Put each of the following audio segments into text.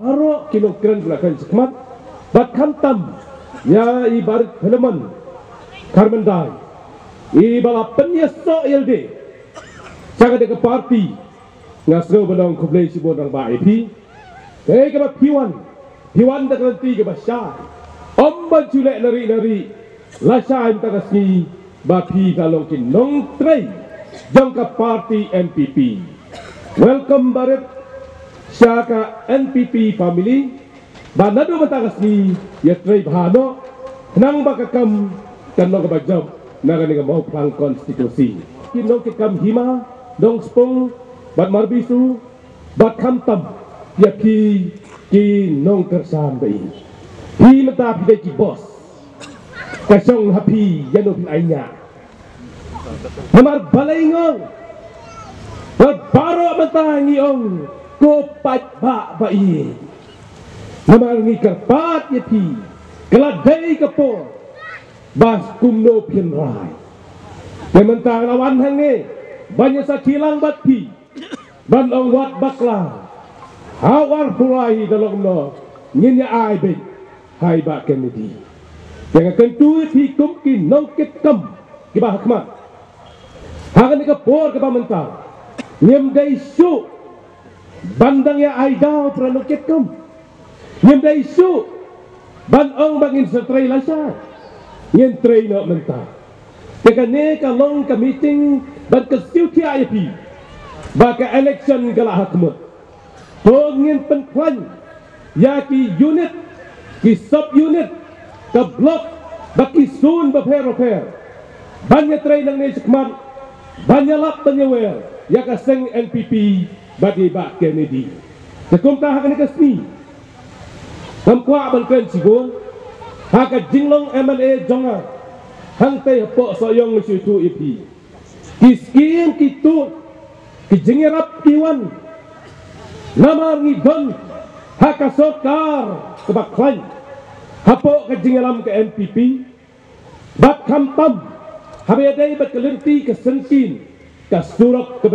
Aro kinokran gulakan sekmat bat kantam ya ibarat halaman karmendai ibala penyeso ilde jaga deka parti. Ngasro belong kublai si bodang ba epi kaya kaba piwan. Piwan dak nanti kaba syah omba julek nari nari lasa im takasni ba pi kalong kin nong trei jangka parti MPP welcome barat family. Banado matakas ni ya trei bahano nang bakakam kan nong kabajab na kani mau plang konstitusi. Kinong kikam hima dong spong bat marbisu bat kamtam ya ki ki nong kersan bai hi mata pi ki boss kasong happy yano pin ainya Namar balay ngong Barbaro matangi ong Kopat ba ba iye Namar ngi karpat yati Keladay kapo Bas kumno pian rai lawan hangi Banyak sa kilang bat pi Ban ong wat bakla Hawar hurai dalong no Nginya ai Hai ba Kennedy Jangan kentu ti kumkin nongkit kam Kibah hakmat Hakan ka por ka pamantang. Nyem su. Bandang ya ay daw pranukit kom. Nyem day su. Banong bangin sa tray lasa. Nyem tray na manta. Kaya ne ka long ka meeting ban ka siw ti ayapi. Baka election ka lahak mo. Kung ngin penplan. Ya ki unit. Ki sub unit. Ka block. Baki soon ba per per. Banya tray ng nesikman banyalap penyewer ya kaseng NPP bagi Pak Kennedy. Sekum tak akan kasni. Kamkwa balkan sigo. Haka jinglong MLA jonga. Hantai po soyong situ ipi. Kiskin kitu. Kijingirap kiwan. Nama ngidon. Haka sokar. Kebaklan. Hapo kajingalam ke NPP. Bak kampam. Habis ada yang berkelinti ke sentin, ke surak ke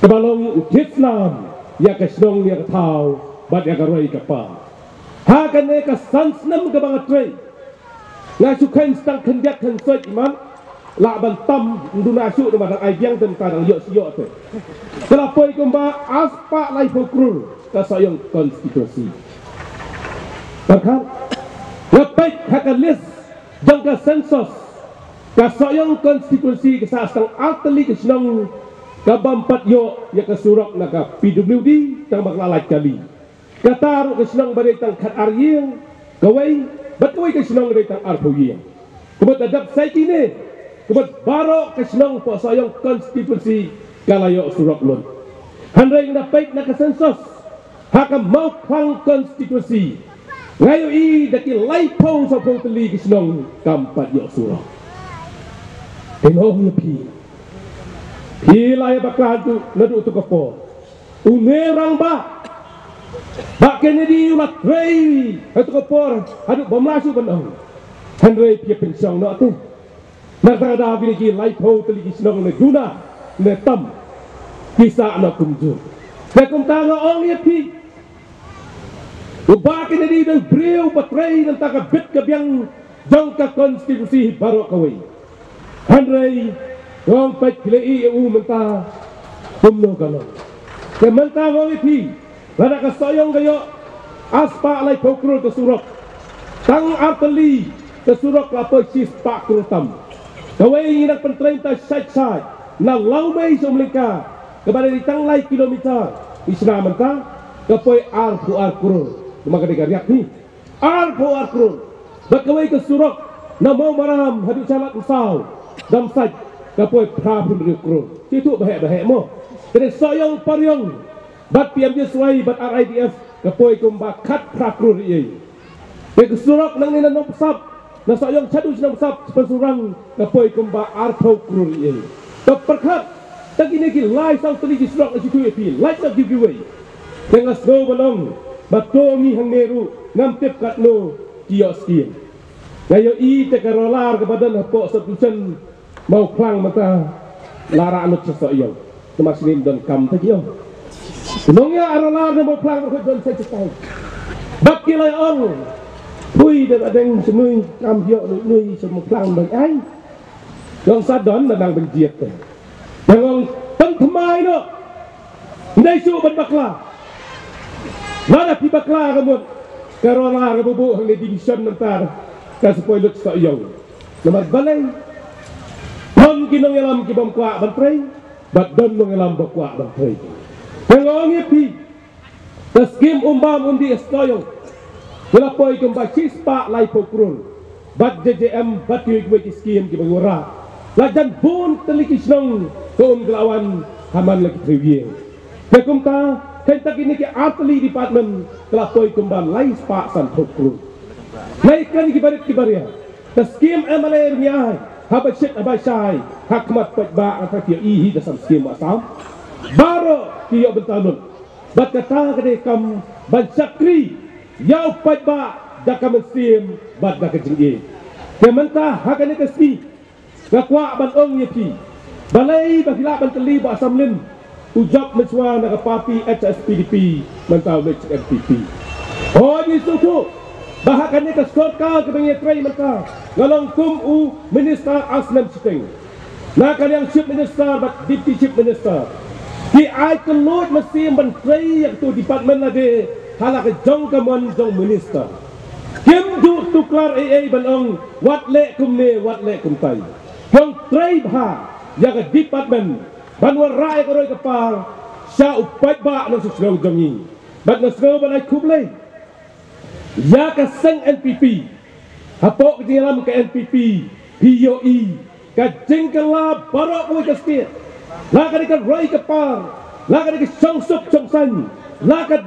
ke balong Islam, ya ke senong ya ke tau, bat ya ke roi ke pa. Hakan ne ke sansnam ke bangat roi. Nga sukain stang kendiak kan soit iman, la ban tam nduna su de madang ai biang ten kadang yok yok te. Kelapa ikum ba aspa lai pokrul ke sayong konstitusi. Bahkan, lepai hakan list jangka sensus kasayang konstitusi kesasang alteli kesenang kabampat yo ya kesurak naga PWD tang baklalai kali kataru kesenang badai tang kat aryeng kawai bat kawai kesenang badai tang arpoyeng kebat adab saya kini kebat baro kesenang pasayang konstitusi kalayo surak lun. Handai yang dapat nak sensus hakam mau klang konstitusi. Ngayo i daki laipau sa teli kesenang kampat yo surak. Tengok pi. Pila ya bakal tu nadu tu kapo. Umerang ba. Bak Kennedy ulat rei. Hatu kapo hadu bamasu benang. Henry pia pensang nak tu. Nak tak ada bini ki life ho teli ki senang ne guna ne tam. Kisah nak kumju. Nak kum tanga ong ya pi. Ubah Kennedy dan beliau baterai dan tak bit kebiang jangka konstitusi baru kawai. Kumno kalo Ke menta wong ipi Lada ka soyong kayo Aspa alai pokrul ke surok. Tang arteli Ke surok lapo sis pak kurutam Kawai ingin penterintah syait-syait Na lau mei so melika Kepada di tang lai kilometer. Isna menta Kapoi arpu arkurul Cuma ketika riak ni. Arpu arkurul Bakawai ke surok. Maram. Hadut calat usau. Dam saj kapoi pra pun ri kro ti tu bahek bahek mo. Kene soyong paryong bat piam je suai bat RIDF kapoi kum ba khat pra kro ri ye ke surok nang ni nang pesap na soyong chadu nang pesap pesurang kapoi kum ba artho kro ri ye to perkhat. Tagi ne ki lai sang tuli ki surok ki tu e pi. Lai tak give away tengah snow balong. Batongi hang neru ngam tip kat no kioskin Gaya i te karolar kepada napok setusan mau klang mata lara anut sesuatu yang. Termasuk ini dan kam tadi Nongya arala na mo plang ko don sa chitay. Bakilay ong Hui dan ada yang semui kam yo nui semua plang bang ai. Yang sadon na nang benjiat tu. Yang orang tang kemai no. Ndai su ban bakla. Nada pi bakla kamu. Karona kamu bu hang di division mentar. Ka supaya lut sa yo. Nama balai. Hong kinong yalam ki bam kwa ban prei. Bat don nong yalam ba kwa ban orang ye pi. Taskim umbam undi estoyo. Wala po ikong ba chispa lai po kurun. Bat JJM bat yung ikwe kiskim ki bagura. Lajan bun telikis nong koom gelawan haman lagi triwiye. Kekum ta tak ini ki atli department kala po ikong ba lai spa san po kurun. Lai kan ki barit ki baria. Emalair niya habat shit abai sai hakmat pat ba ang fakir ihi dasam skim asam. Baro ki yo bentanun. Bat kata kade kam ban sakri Yau pat ba daka mesim bad daka jinggi. Kementa hakane keski. Kakwa ban ong yeti. Balai bakila ban teli ba samlin. Ujab meswa na kapapi HSPDP mentau lech MPP. Oh ni suku. Bahakane ke skorka ke bengi trai menta. Ngalong kum u minister aslam siting. Nak yang chief minister but deputy chief minister. Di ai kelut mesim menteri yang tu department lagi hala ke jong ke mon jong minister kim du tuklar ai ai balong wat le kum ne wat le kum tai jong trai bha ya ke department ban war rai ko roi ke par sha upai ba no su sro jong ni bat no sro ban ya ke seng npp hapo ke dalam ke npp POE ka jingkala barok ke state la ka ke roi ke par. La ka ke song sup song san la ka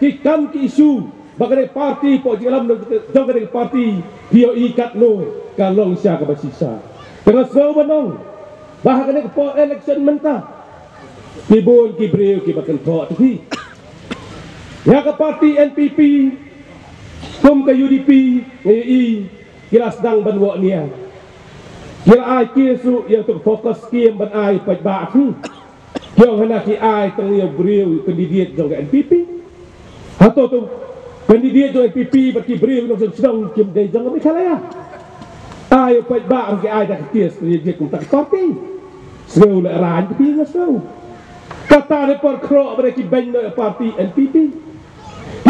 ki kam ki isu. Bagare parti po jilam no jogare parti. Pio i kat no kalong sia ka basisa. Dengan so banong bahagane po election menta tibon ki breu ki bakan ti ya ka parti NPP kum ka UDP ngai kira sedang banwa nia kira ai kisu yang tu fokus kiem ban ai pat ba tu Yang hendak ki ai tang yang breu kandidat jong NPP atau tu kandidat tu NPP bagi beri untuk sedang kim dai jangan mikala ya. Ayo pat ba ang ai dak ties ni je kum tak parti. Seu le ran pi ngasau. Kata ni por kro bre ki parti NPP.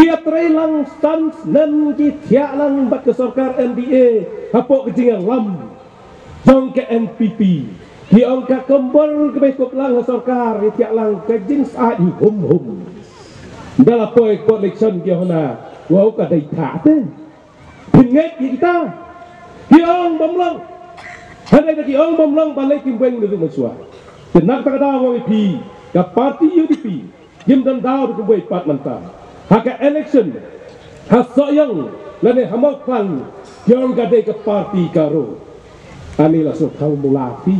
Dia trelang stans nan ki tia lang bak ke sarkar NDA hapo ke jingan lam. Jong ke NPP. Ki ong ka kembal ke besok lang sarkar tia lang ke jing sa di hum hum. Dalam poin koleksi dia hona, wau ka dai ta te. Pinget kita. Kiong bomlong. Hadai da kiong bomlong balai kim beng du masua. Tenak tak ada wau pi ka parti UDP. Kim dan dau du buai pat manta. Haka election. Hasoyong lane hamok pan kiong ka dai ka parti karo. Ani la so kau mulafi.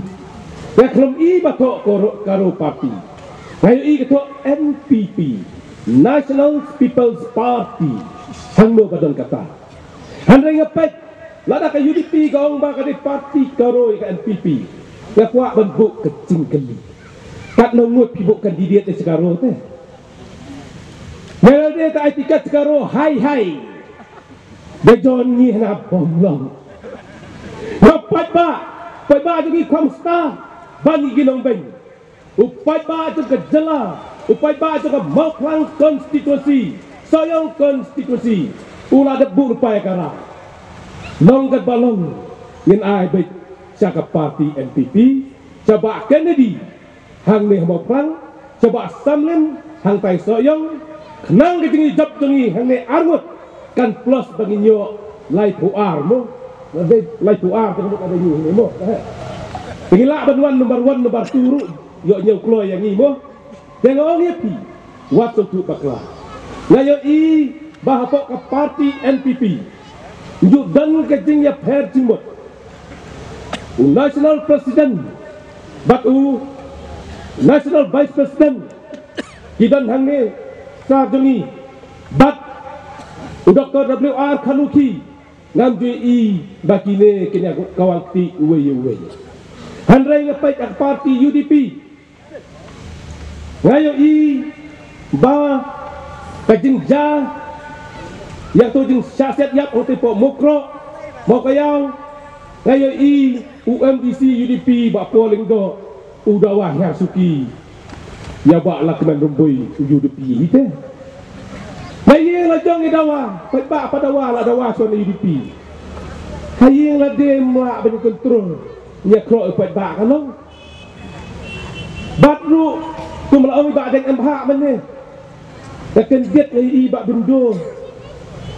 Ya kelum i batok karo karo parti. Kayu i ketua NPP. National People's Party hangno kadon kata handai ngapet lada ka UDP gaong ba ka di party karoi ka NPP ya kwa benbuk kecing keli kat nungut pibuk kandidat di sekaro te Meral dia tak etikat sekaro hai hai. John ni na bomlong Rapat ba Pai ba juga kwam sta Bani ginong beng Upai ba juga jela Upai ba juga mauklang konstitusi Soyong konstitusi. Ula debu upaya kara. Longgat balong Yin ai baik Siaka parti NPP Coba Kennedy Hang ni mauklang Coba Samlin Hang tai soyong Kenang ke tinggi jab tinggi Hang ni armut Kan plus bagi nyo Lai puar mo. Lai puar Tengok ada nyo ni mo. Tinggi lah benuan nomor one nomor turu Yok nyo keluar yang ni mo. Tengok ni pi Waktu tu bakla Ngayo i Bahapok ke parti NPP Njuk dan ke tinggi Per Timot National President But u National Vice President Kidan hang ni Sarjungi But Dr. W.R. Kanuki Ngam jui i Baki ne Kenya kawan ti Uwe uwe Handrai ngapai Ak parti UDP Ngayo i ba kajing ja yang tu jing syasiat yap hote po mukro mo kayau ngayo i UMDC UDP ba polling do udawah yang suki ya ba la kenan rumbui UDP ite Hayeng la jong idawa, pai ba pada wa la dawa so UDP. Hayeng la dem la ben kontrol. Nya kro pai ba kan lo. Bat ru tu mala oi ba deng emha men ni. Dak ken jet ai i ba bindo.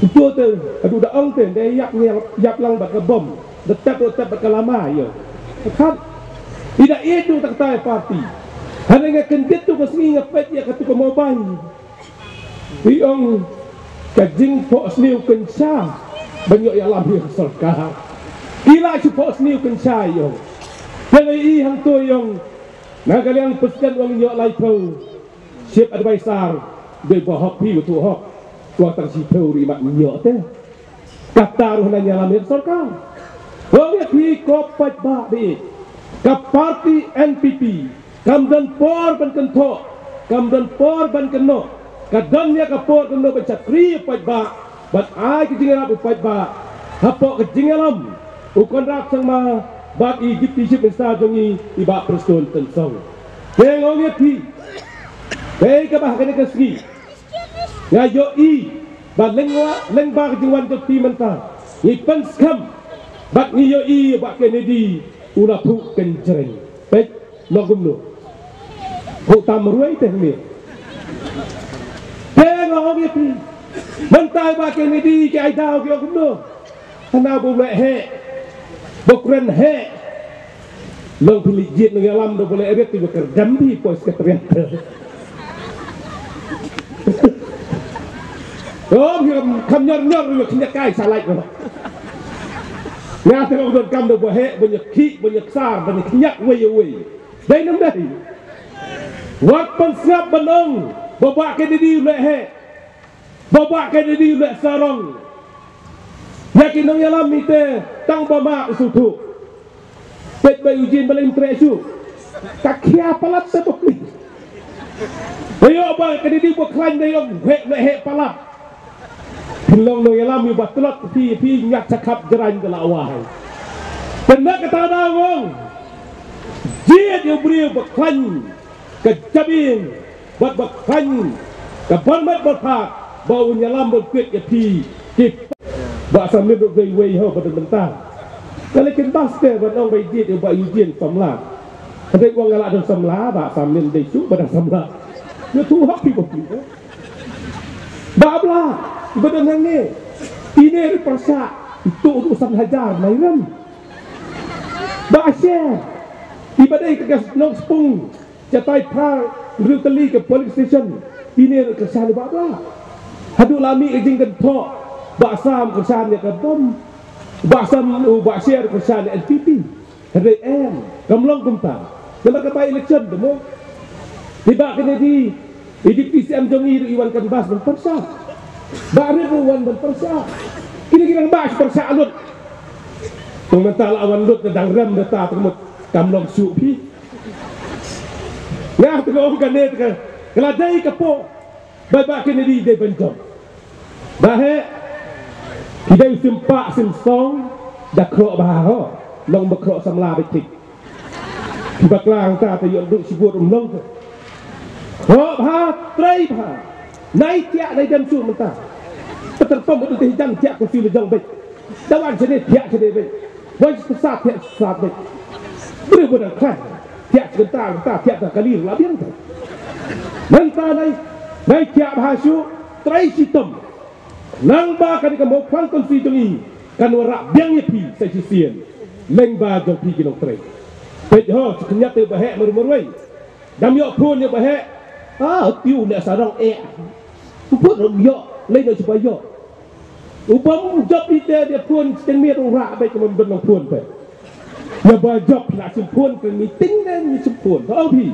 Itu tu adu da ong ten dai yak ni yak lang ba ka bom. Detap detap ba kalama yo. Kan tidak itu tak tahu parti. Hanya ken jet tu ke sini ngepet ya katu ke mobile. Iong kajing po sniu kensa banyak yang lam yang serka. Kila si po sniu kensa yo. Yang i hang tu yang na kalian peskan wang yo lai tau. Siap advisor de bo hok pi hok. Tang si tau ri mak yo te. Kata ruh na nyalam yang serka. Wang ya pi ko pat ba bi. Ka parti NPP Kamdan por ban kento Kamdan por ban keno kadang dia kapot kena baca kri pat ba. Bat ai ke jingalam pat ba. Hapo jingalam. Ukon rak sang ma. Bat i giti sip sa jongi iba preston tensong tengok ni ti Hei ke bah kene ke sri. Ngayo i. Ba lengwa leng ba jingwan ke ti menta i pen skam. Bat ni yo i ba kene di. Ula pu ken jering pek logum no Huk tamruai teh ni Tengok dia pi. Mentai ba ke ni di ke ai dau ke aku no. Kana bu le he. Bokren he. Long pilih jit nang alam do boleh erit tiba ker jambi pos ke ternyata. Oh, kam kam nyor lu kinyak kai salai ko. Nga tengok don kam do bohe banyak ki banyak sar banyak kinyak we we. Nam dai. Wat pensap benong Bapak ke diri ulek he. Bapak ke diri ulek sarong. Yakin nang yalam mite tang bama usutu. Pet bay ujin balai impresu. Kakia palat te pokli. Ayo ba ke diri bo klan dai ong he le he palat. Pilong nang yalam yu batulot pi pi nyak cakap jeran de lawai. Benar kata dawong. Jiat yu beri bo klan kejabin buat bakhan kapan mat berpak bau nyalam berkuit ya pi kip bak sambil duk gay way ho pada mentah. Kalau kin baste buat orang bayi dia buat ujian samla hendak wang galak dan samla bak sambil day su pada samla ya tu hak pi pi bak bla badan hang ni. Ini persa itu urusan hajar mairam bak share ibadai kegas nong sepung Rio Teli ke police station ini kesan ba ba hadu lami ejing kan to ba sam kesan ya kan bom ba sam u ba share kesan NPP hadu em kamlong kumta nama ka bai election demo tiba kene di Idi PCM jongi iwan kan bas ban persa ba re wan ban persa kini kira ba persa alut Tumental awan lut dan ram data temut kamlong supi Ngā o ka netika, kala dei ka pō, bai bā kene di dei bentong. Bā he, ki dei sim pā sim song, da krok bā ho, long ba krok sam la bai tik. Ki bā klang tā ta yon duk si buat um long ka. Krok bā, trei bā, nai tiak nai dem su mentah. Peter pom itu teh jang tiak ku sila jang bai. Dawan jenis tiak jenis bai. Wajib sesat tiak sesat bai. Beri budak klang. Tiap sebentar sebentar. Tiap kali lah biang tu. Mentah naik naik tiap hasu try sistem nang ba kan kamu pang konsi jongi kan warak biang yepi saya sisian. Leng ba jong pi kinong tray pet ho sekenyat te bahek meru-meruai dam yok pun yok bahek. Ah tiu nak sarang eh. Rom yok lain nak supaya yok. Upam job itu dia pun mir orang baik kemen benong pun pe. Ya nak sempun ke meeting dan ni sempun. Tahu pi.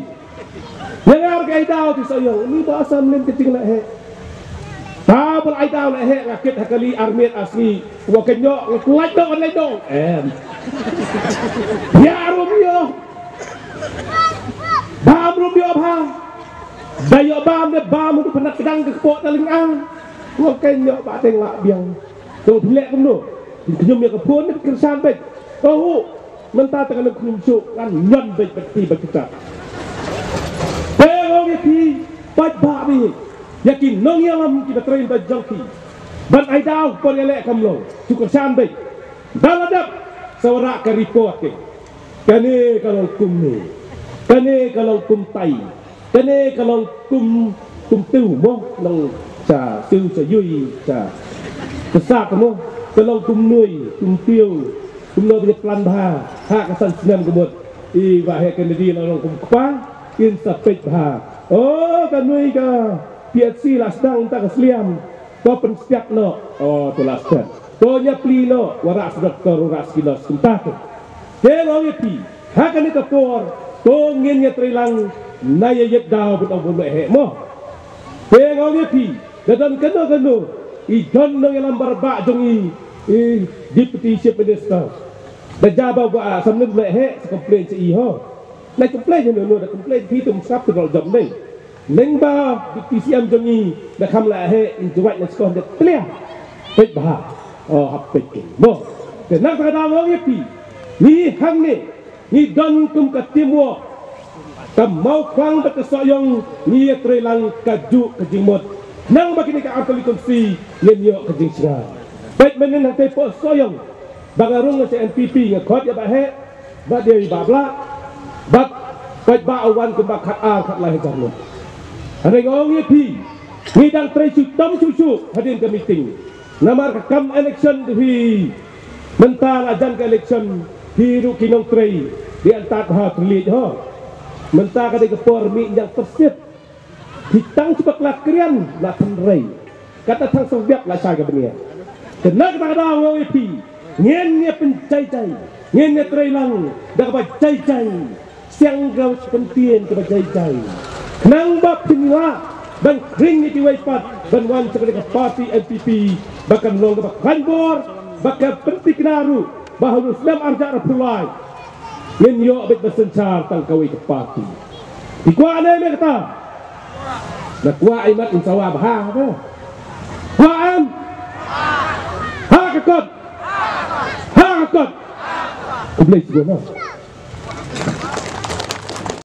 Yang harga idau tu saya. Ini bahasa melayu kecil nak he. Tabel idau nak he rakit hakali armit asli. Wa kenyok dong online dong. Ya rum yo. Bam rum yo apa? Dayo bam kedang ke kepok taling ang. Kau kenyok biang. Tu bet. Oh, kenyum suk kan nyon bet beti berkitab. Tengok ni ti pat ba ni. Yakin kita kalau kalau kum tai. Kani kalau kum kum tu mo nang cha tu sa yui cha. Kesak mo kalau kum nui kum tiu kum no dia plan ha ka san sinan kebut. I wa he kan di la kum kwa in sa. Oh kan nui ka piat si las dang ta kesliam. Kau pen setiap no. Oh tu las kan. Kau nya pli no waras doktor waras kilos kuntak. Kelo yepi, hakan ni kapor, to ngin ya mo. Kelo yepi, gadan kano kano, i jon no yalang barba jong i i deputy chief minister. Da jaba ba sam นึก le he complain sa iho. Na complain no no da complain pi tum sap to jom nei. Neng ba deputy siam jong i da kam la he in juwat na skon da clear. Pet ba. Oh hap pet. Mo. Kenang ta da mo yepi ni hang ni ni don kum ka timwo ka mau kwang ba ka soyong ni trelang ka ju ka jingmot nang ba kini ka apel kon si yen yo ka jing bet menen hang te po soyong bangarung sa NPP nga khot ya ba he ba dia ba bla ba bet ba awan kum ba khat a khat lai jan mo ane ngong ye pi ni dang tre chu tom chu chu hadin ka meeting namar kam election hi. Mental ajan ka election hiru kinong tray di antat ha terlihat ha mentah kada ke pormi yang tersit hitang sebab lakrian la tenrai kata tang sobiak la saga benia kena kata kada wong epi ngien ne pencai cai ngien ne tray lang. Da ba cai cai siang gau pentien ke cai cai nang bab pinila dan kring ni pat. Dan wan sekali ke parti NPP bahkan long ke kanbor bahkan penting kenaru bahawa Islam arja rapulai yen yo abet besencar tang kawai ke parti di kuah ane me kata na kuah imat insawa baha apa kuah am ha kakot ha kakot kublai sigona